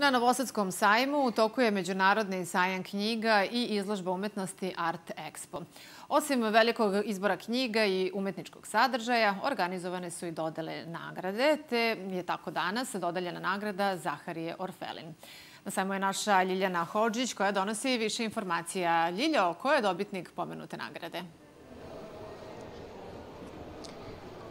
Na Novosadskom sajmu u toku je Međunarodni sajam knjiga i izložba umetnosti Art Expo. Osim velikog izbora knjiga i umetničkog sadržaja, organizovane su i dodele nagrade, te je tako danas dodeljena nagrada Zaharije Orfelin. Na sajmu je naša Ljiljana Hođić koja donosi više informacija. Ljiljo, ko je dobitnik pomenute nagrade?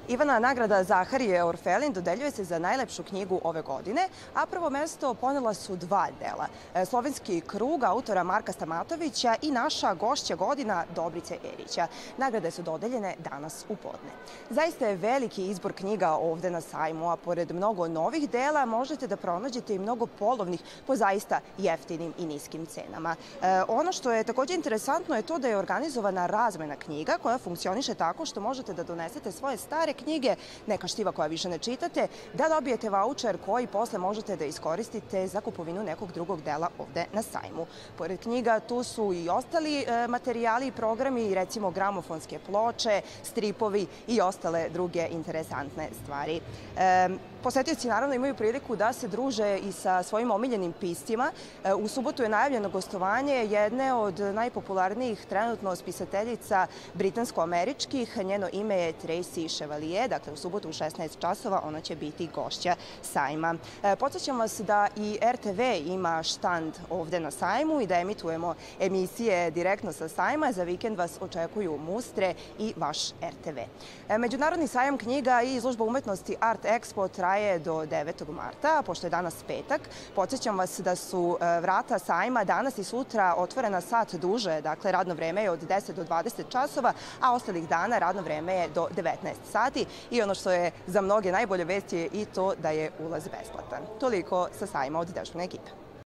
Ivana nagrada Zaharije Orfelin dodeljuje se za najlepšu knjigu ove godine, a prvo mesto ponela su dva dela. E, Slovenski krug autora Marka Stamatovića i naša gošća godina Dobrice Erića. Nagrade su dodeljene danas u podne. Zaista je veliki izbor knjiga ovde na sajmu, a pored mnogo novih dela možete da pronađete i mnogo polovnih po zaista jeftinim i niskim cenama. E, ono što je takođe interesantno je to da je organizovana razmena knjiga koja funkcioniše tako što možete da donesete svoje stare knjige, neka štiva koja više ne čitate, da dobijete voucher koji posle možete da iskoristite za kupovinu nekog drugog dela ovde na sajmu. Pored knjiga tu su i ostali e, materijali i programi, recimo gramofonske ploče, stripovi i ostale druge interesantne stvari. E, posetioci naravno imaju priliku da se druže i sa svojim omiljenim piscima. E, u subotu je najavljeno gostovanje jedne od najpopularnijih trenutno spisateljica britansko-američkih. Njeno ime je Tracy Chevalier Italije, dakle u subotu u 16 časova ona će biti gošća sajma. E, Podsećam vas da i RTV ima štand ovde na sajmu i da emitujemo emisije direktno sa sajma. Za vikend vas očekuju Mustre i vaš RTV. E, Međunarodni sajam knjiga i izložba umetnosti Art Expo traje do 9. marta, pošto je danas petak. Podsećam vas da su e, vrata sajma danas i sutra otvorena sat duže, dakle radno vreme je od 10 do 20 časova, a ostalih dana radno vreme je do 19 sati sati i ono što je za mnoge najbolje vesti je i to da je ulaz besplatan. Toliko sa sajma od Dežbune ekipe.